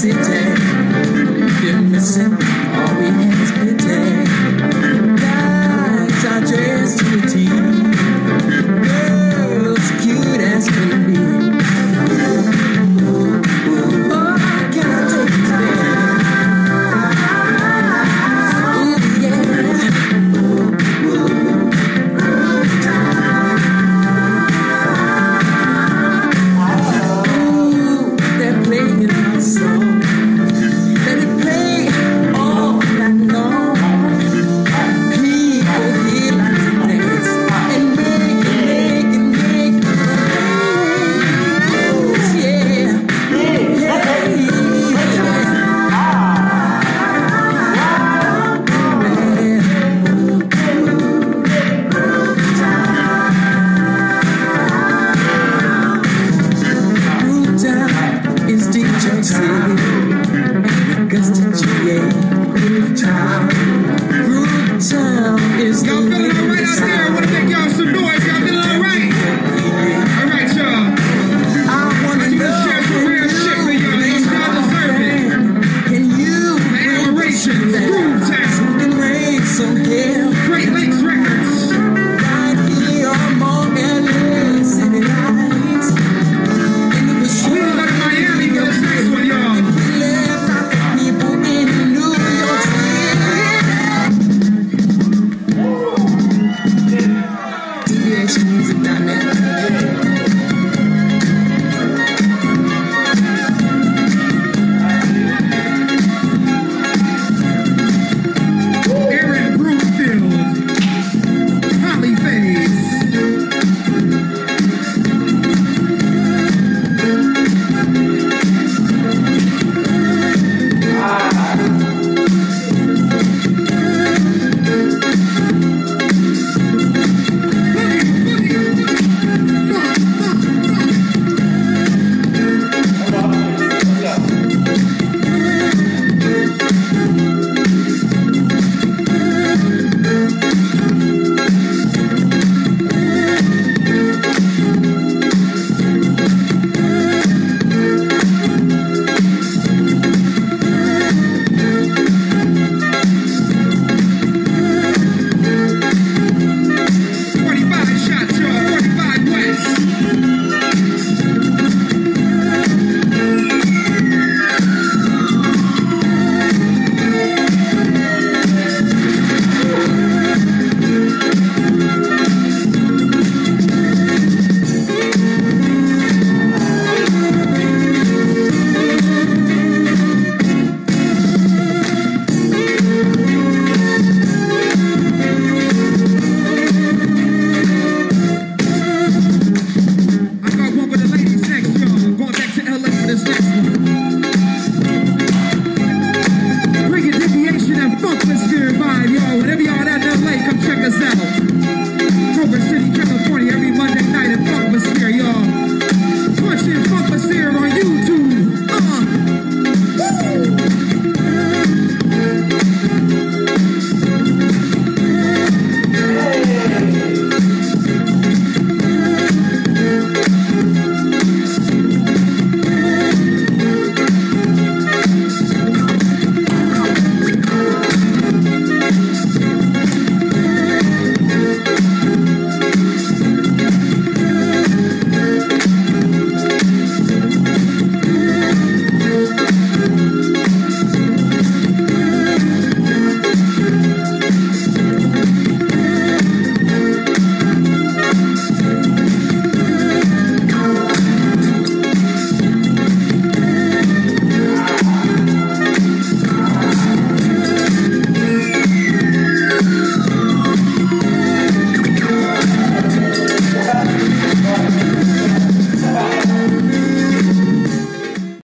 city. If you're missing, all we